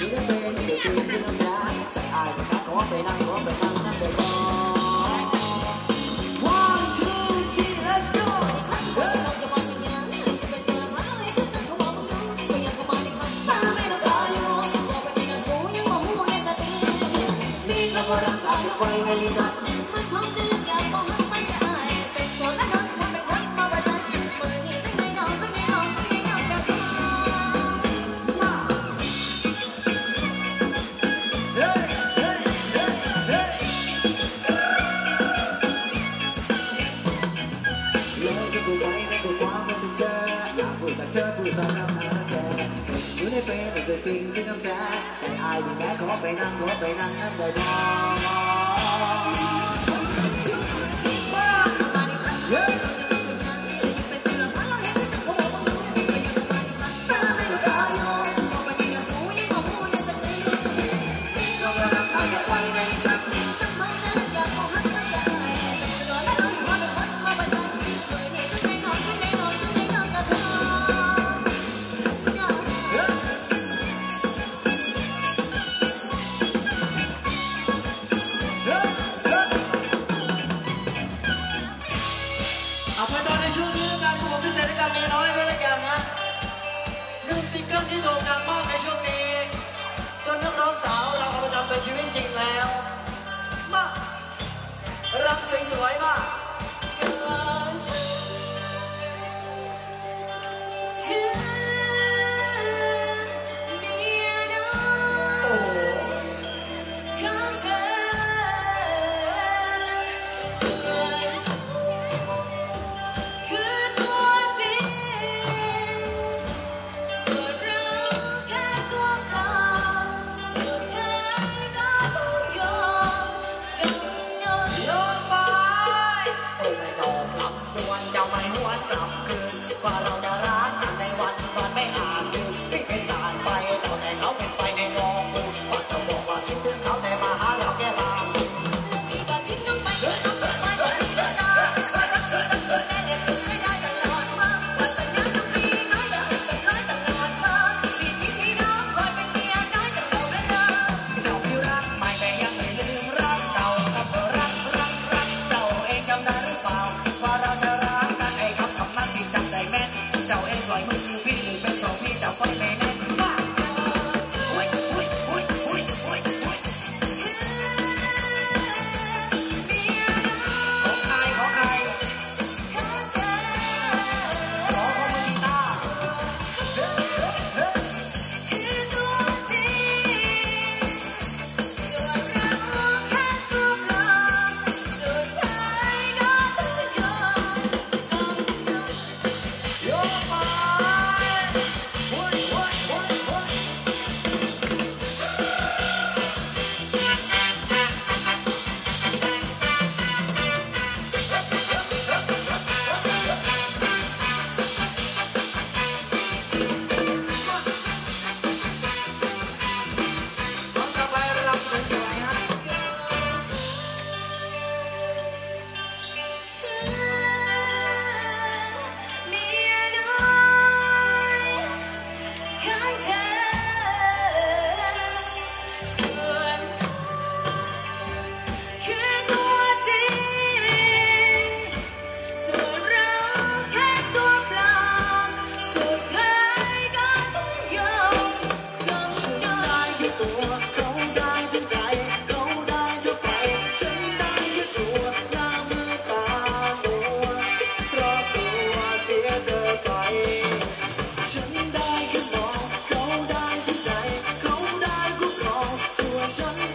những cái tên để tìm những năm giá chắc ai cũng đã có tài năng có tài năng năm đời con Hãy subscribe cho kênh Ghiền Mì Gõ Để không bỏ lỡ những video hấp dẫn ตัวจริงไม่ต้องจ้าแต่อายดีแม่ขอไปนั่งขอไปนั่งนั่งได้บ่ 来吧 전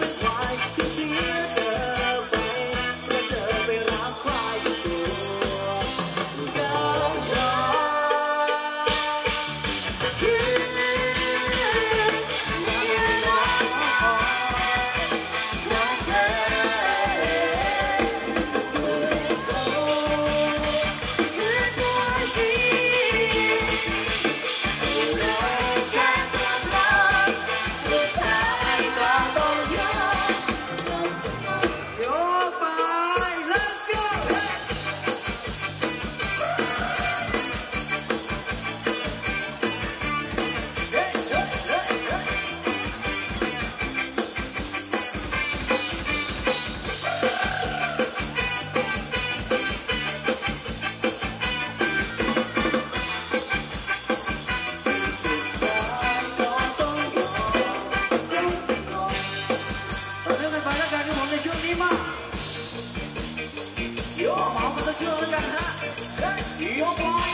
you're blind.